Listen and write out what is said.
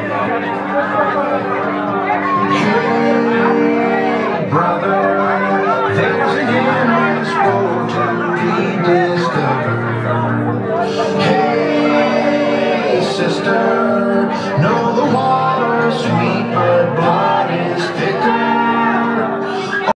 Hey, brother, there's to be discovered. Hey, sister, know the water sweet.